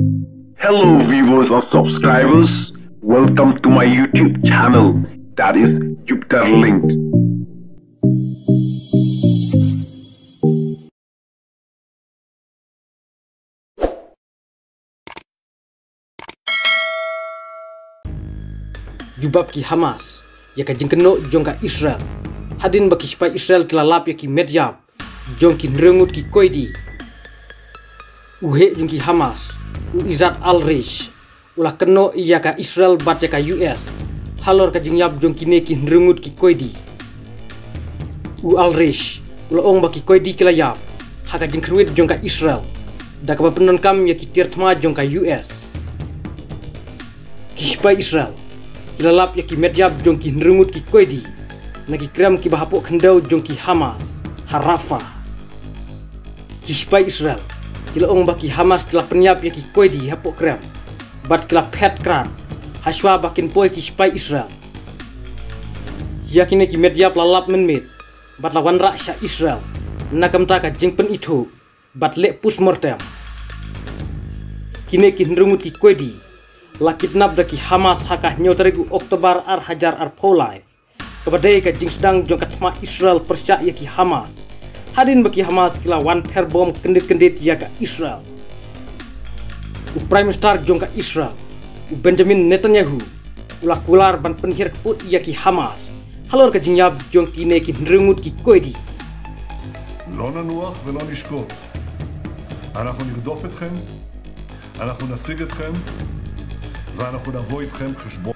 Hello, viewers and subscribers. Welcome to my YouTube channel. That is Jupiter Linked. jubab ki Hamas yaka jingkeno jongka Israel. Hadin baki spai Israel kilalap yaki medyab jongki nrengut ki koidi. Uhe jongki Hamas izat al rish ulah keno yaka Israel bat yaka US halor ka jingyab jongki neki nrengut ki koidi u al rish ulah ong baki koidi kilayap haka jingkrwit jongka Israel. Da ka penon kam yaki tirtma jongka US kispai Israel. Ilalap yaki medyab jongki nrengut ki koidi nagi krem ki bahapo khendau jongki Hamas harafa. Kispai Israel kila ong baki Hamas kila penyap yaki koidi hapo krem. Bat kila pet kran. Haswa bakin poi kispai Israel. Yakine ki medyab lalap menmit bat lawan raksha Israel. Nakam taka jengpen itu. Bat le pus mortem. Kine ki nrengut ki koidi la kidnap daki Hamas haka nyoterigu Oktober ar hajar ar polai. Kepada ka jing sedang jongkat ma Israel persya yaki Hamas Hadin baki Hamas kila wan terbom kendit-kendit yaka Israel. U Prime Minister jongka Israel. U Benjamin Netanyahu. Ula kular ban penhir keput yaki Hamas. Halor ka jingyab jongki neki nrengut ki koidi. לא ננוח ולא נשקוט. אנחנו נרדוף אתכם, אנחנו נשיג אתכם, ואנחנו נבוא איתכם חשבון.